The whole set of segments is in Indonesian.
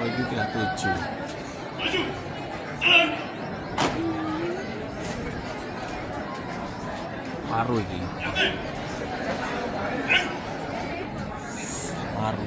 Itu tinggal tujuh. Maju. Jalan. Paru ini. Paru.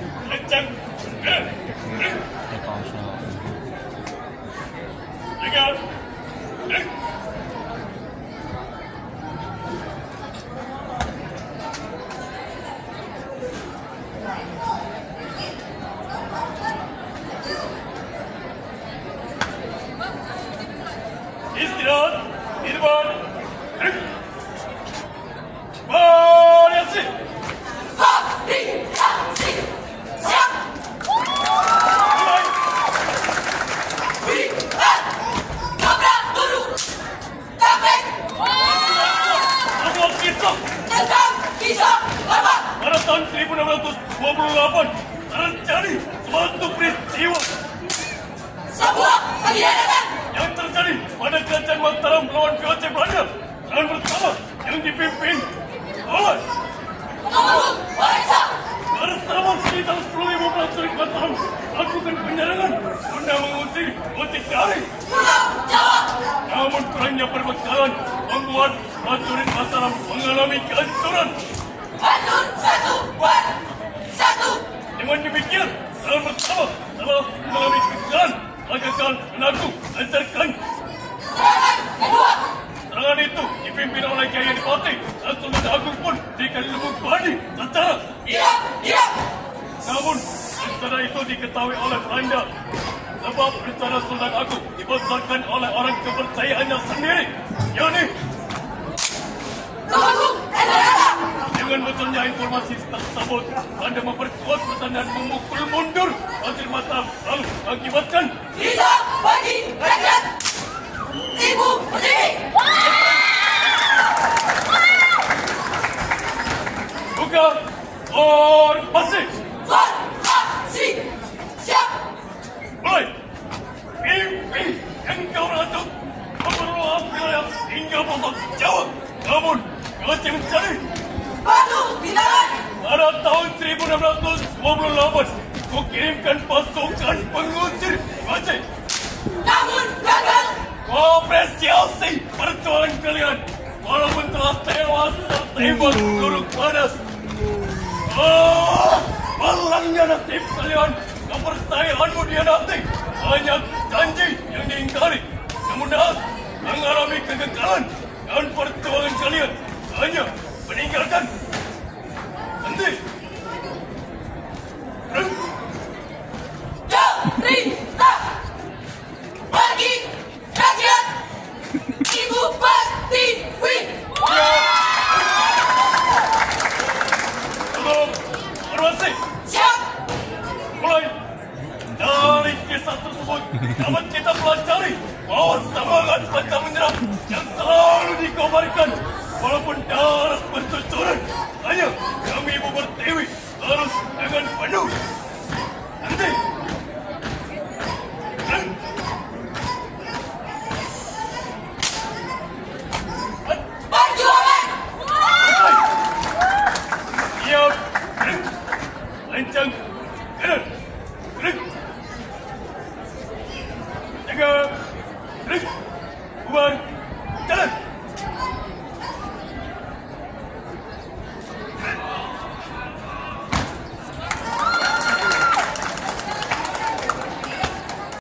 Tahun 1628 terjadi suatu peristiwa yang terjadi pada kerajaan Mataram melawan VOC Belanda dan pertama yang dipimpin oleh bersama sekitar 10.000 prajurit Mataram melakukan penyerangan guna mengusir Mutikari. Namun kurangnya perbekalan membuat prajurit Mataram mengalami kehancuran. Demikian, serangan pertama telah mengalami kegagalan. Gagal menanggung lancarkan Serangan itu dipimpin oleh Kiai Adipati dan Sultan Agung pun diberikan lembut badi secara namun rencana itu diketahui oleh Belanda sebab rencana Sultan Agung dibesarkan oleh orang kepercayaannya sendiri. Yakni dengan munculnya informasi tersebut Belanda memperkuat pertahanan memukul mundur. Wazir Mataram lalu mengakibatkan buka formasi mulai. Pimpin engkau ratu memerlukan wilayah hingga pelosok Jawa namun Aceh mencari tahun 1628 ku kirimkan pasukan pengusir Aceh. Namun gagal. Ku apresiasi perjuangan kalian walaupun telah tewas tertembak peluru panas. Oh, malangnya nasib kalian kepercayaanmu dia nanti banyak janji yang diingkari namun dah mengalami kegagalan dan perjuangan kalian. Hanya meninggalkan. Nanti Cerita bagi rakyat Ibu Pertiwi Tolong, hormati, Siap mulai dari kisah tersebut dapat kita pelajari bahwa semangat pantang menyerah yang selalu dikobarkan walaupun darah bercucuran One, done.